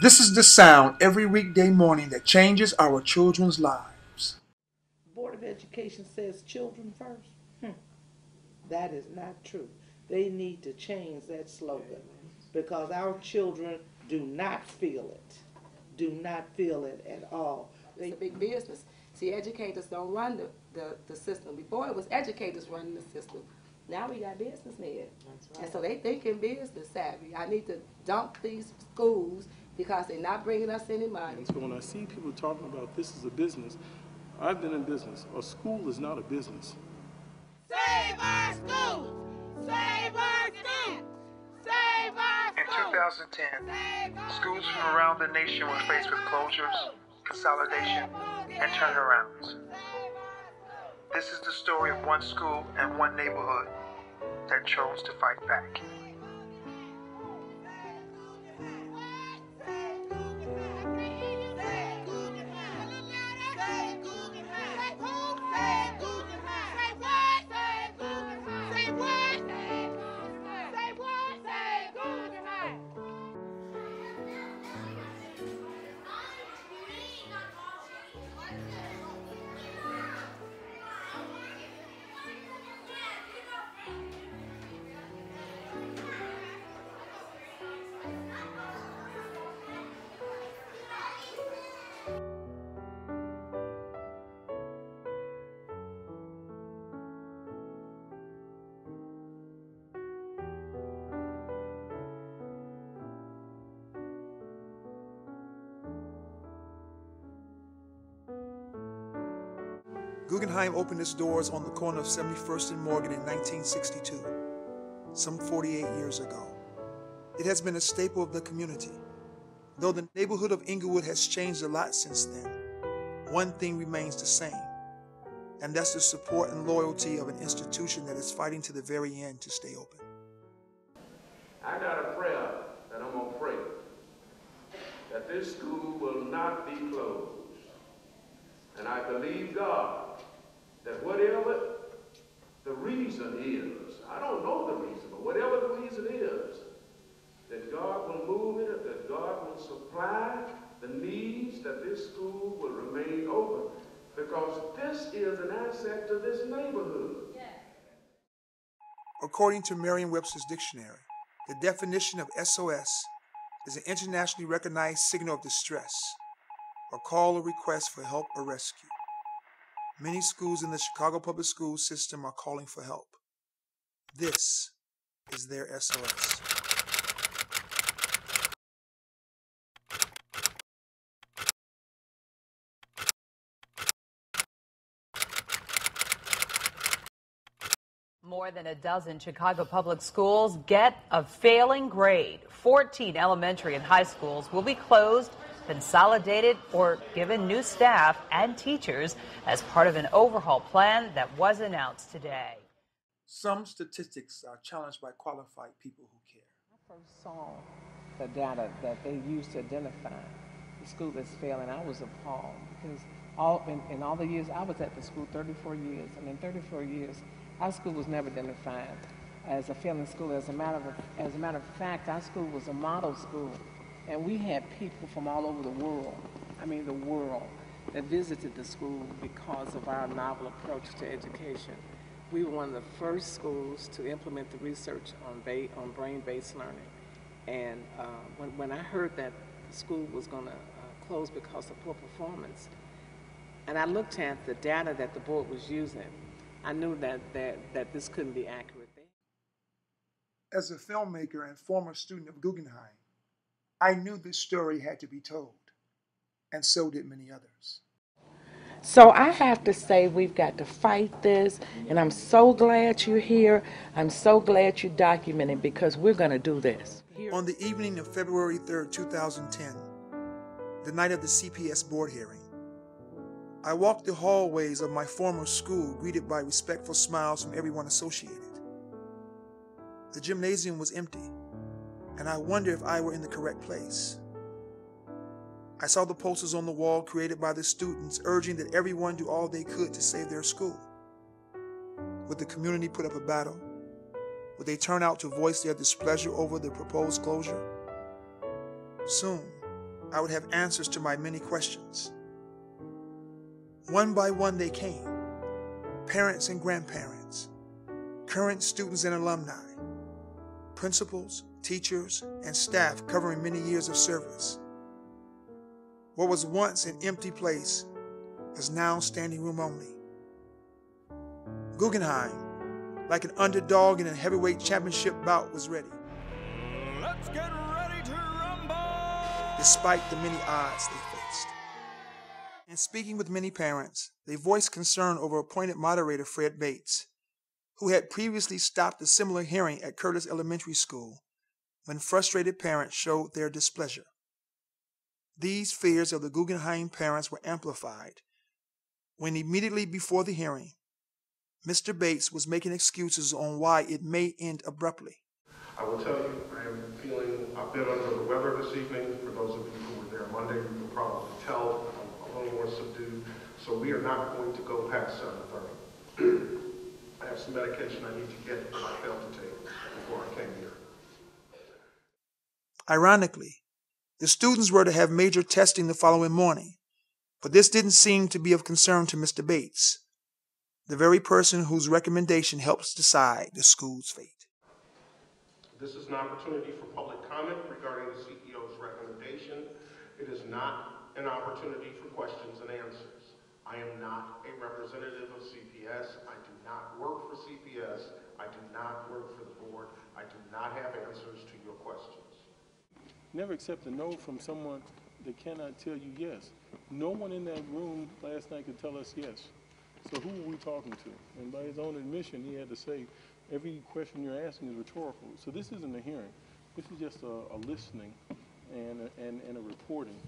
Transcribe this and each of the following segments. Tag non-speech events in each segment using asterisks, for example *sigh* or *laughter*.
This is the sound every weekday morning that changes our children's lives. Board of Education says children first. Hmm. That is not true. They need to change that slogan because our children do not feel it. Do not feel it at all. It's a big business. See, educators don't run the, the, the system. Before it was educators running the system. Now we got businessmen. And so they thinking business savvy. I need to dump these schools because they're not bringing us any money. And so when I see people talking about this is a business, I've been in business. A school is not a business. Save our schools! Save our schools! Save our school In schools! 2010, schools from around the nation were faced with closures, consolidation, and turnarounds. This is the story of one school and one neighborhood that chose to fight back. Guggenheim opened its doors on the corner of 71st and Morgan in 1962, some 48 years ago. It has been a staple of the community. Though the neighborhood of Englewood has changed a lot since then, one thing remains the same, and that's the support and loyalty of an institution that is fighting to the very end to stay open. I got a prayer that I'm gonna pray that this school will not be closed. And I believe God that whatever the reason is, I don't know the reason, but whatever the reason is, that God will move it, that God will supply the needs, that this school will remain open. Because this is an asset to this neighborhood. According to Merriam Webster's dictionary, the definition of SOS is an internationally recognized signal of distress, a call or request for help or rescue. Many schools in the Chicago public school system are calling for help. This is their SOS. More than a dozen Chicago public schools get a failing grade. 14 elementary and high schools will be closed, consolidated, or given new staff and teachers as part of an overhaul plan that was announced today. Some statistics are challenged by qualified people who care. I first saw the data that they used to identify the school that's failing. I was appalled because all in, in all the years I was at the school, 34 years, and in 34 years, our school was never identified as a failing school. As a matter of as a matter of fact, our school was a model school, and we had people from all over the world. I mean, the world that visited the school because of our novel approach to education. We were one of the first schools to implement the research on, ba- on brain-based learning. And uh, when, when I heard that the school was going to uh, close because of poor performance, and I looked at the data that the board was using, I knew that, that, that this couldn't be accurate. As a filmmaker and former student of Guggenheim, I knew this story had to be told, and so did many others. So I have to say we've got to fight this, and I'm so glad you're here. I'm so glad you documented because we're going to do this. On the evening of February 3rd, 2010, the night of the CPS board hearing, I walked the hallways of my former school greeted by respectful smiles from everyone associated. The gymnasium was empty, and I wonder if I were in the correct place. I saw the posters on the wall created by the students urging that everyone do all they could to save their school. Would the community put up a battle? Would they turn out to voice their displeasure over the proposed closure? Soon, I would have answers to my many questions. One by one, they came parents and grandparents, current students and alumni, principals, teachers, and staff covering many years of service. What was once an empty place is now standing room only. Guggenheim, like an underdog in a heavyweight championship bout, was ready. Let's get ready to rumble! Despite the many odds they faced. In speaking with many parents, they voiced concern over appointed moderator Fred Bates, who had previously stopped a similar hearing at Curtis Elementary School when frustrated parents showed their displeasure. These fears of the Guggenheim parents were amplified when immediately before the hearing, Mr. Bates was making excuses on why it may end abruptly. I will tell you, I am feeling a bit under the weather this evening. For those of you who were there Monday, you can probably tell I'm a little more subdued. So we are not going to go past 7:30. *clears throat* I have some medication I need to get that I failed to take before I came here. Ironically, the students were to have major testing the following morning, but this didn't seem to be of concern to Mr. Bates, the very person whose recommendation helps decide the school's fate. This is an opportunity for public comment regarding the CEO's recommendation. It is not an opportunity for questions and answers. I am not a representative of CPS. I do not work for CPS. I do not work for the board. I do not have answers to your questions. Never accept a no from someone that cannot tell you yes. No one in that room last night could tell us yes. So who are we talking to? And by his own admission, he had to say, every question you're asking is rhetorical. So this isn't a hearing. This is just a, a listening and a, and, and a reporting.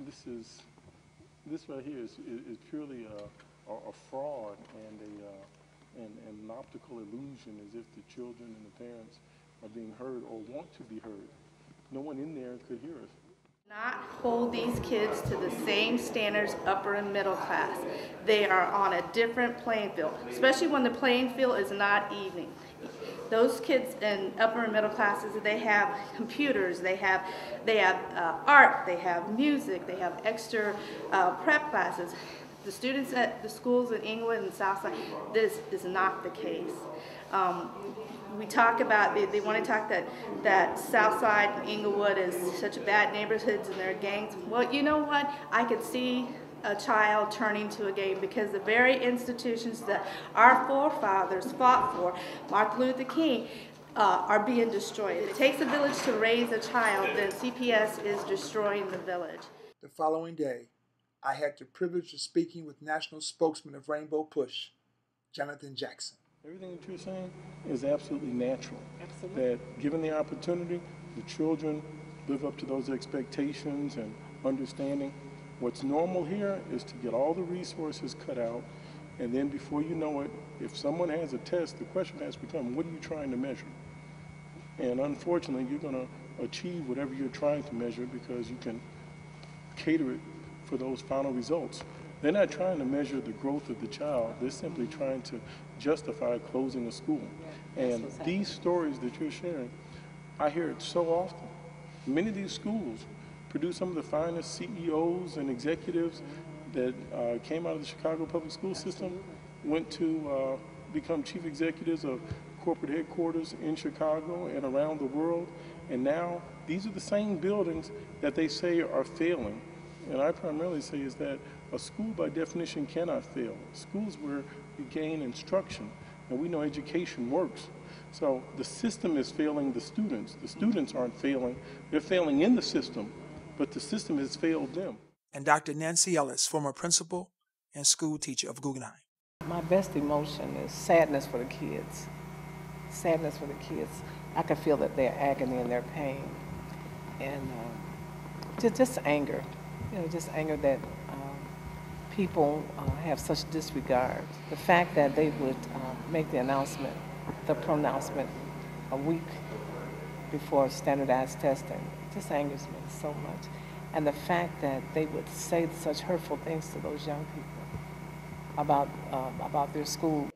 This is, this right here is, is, is purely a, a, a fraud and a, uh, and, and an optical illusion as if the children and the parents are being heard or want to be heard. No one in there could hear us not hold these kids to the same standards upper and middle class. They are on a different playing field, especially when the playing field is not even. Those kids in upper and middle classes, they have computers, they have, they have uh, art, they have music, they have extra uh, prep classes. The students at the schools in Englewood and Southside, this is not the case. Um, we talk about they, they want to talk that that Southside and Englewood is such a bad neighborhoods and there are gangs. Well, you know what? I could see a child turning to a gang because the very institutions that our forefathers fought for, Martin Luther King, uh, are being destroyed. It takes a village to raise a child, then CPS is destroying the village. The following day, I had the privilege of speaking with national spokesman of Rainbow Push, Jonathan Jackson. Everything that you're saying is absolutely natural. Absolutely. That given the opportunity, the children live up to those expectations and understanding. What's normal here is to get all the resources cut out, and then before you know it, if someone has a test, the question has become, what are you trying to measure? And unfortunately, you're going to achieve whatever you're trying to measure because you can cater it for those final results. They're not trying to measure the growth of the child. They're simply trying to justify closing a school. And these stories that you're sharing, I hear it so often. Many of these schools produce some of the finest CEOs and executives that uh, came out of the Chicago public school system, went to uh, become chief executives of corporate headquarters in Chicago and around the world. And now these are the same buildings that they say are failing. And I primarily say is that a school, by definition, cannot fail. Schools where you gain instruction, and we know education works. So the system is failing the students. The students aren't failing, they're failing in the system, but the system has failed them. And Dr. Nancy Ellis, former principal and school teacher of Guggenheim. My best emotion is sadness for the kids. Sadness for the kids. I can feel that their agony and their pain. And uh, just, just anger. You know, just anger that people uh, have such disregard. The fact that they would uh, make the announcement, the pronouncement, a week before standardized testing just angers me so much. And the fact that they would say such hurtful things to those young people about, uh, about their school